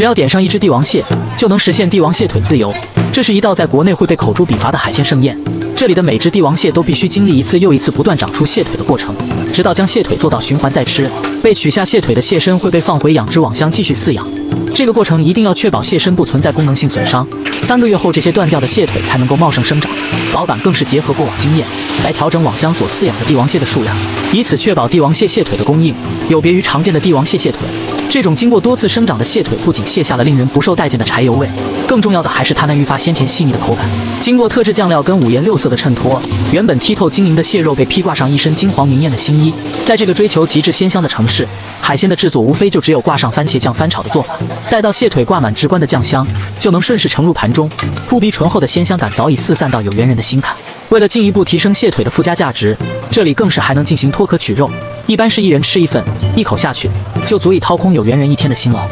只要点上一只帝王蟹，就能实现帝王蟹腿自由。这是一道在国内会被口诛笔伐的海鲜盛宴。这里的每只帝王蟹都必须经历一次又一次不断长出蟹腿的过程，直到将蟹腿做到循环再吃。被取下蟹腿的蟹身会被放回养殖网箱继续饲养。这个过程一定要确保蟹身不存在功能性损伤。三个月后，这些断掉的蟹腿才能够茂盛生长。老板更是结合过往经验来调整网箱所饲养的帝王蟹的数量，以此确保帝王蟹蟹腿的供应。有别于常见的帝王蟹蟹腿，这种经过多次生长的蟹腿不仅卸下了令人不受待见的柴油味，更重要的还是它那愈发鲜甜细腻的口感。经过特制酱料跟五颜六色的衬托，原本剔透晶莹的蟹肉被披挂上一身金黄明艳的新衣。在这个追求极致鲜香的城市，海鲜的制作无非就只有挂上番茄酱翻炒的做法。待到蟹腿挂满直观的酱香，就能顺势盛入盘中，扑鼻醇厚的鲜香感早已四散到有缘人的心坎。为了进一步提升蟹腿的附加价值，这里更是还能进行脱壳取肉。一般是一人吃一份，一口下去就足以掏空有缘人一天的辛劳。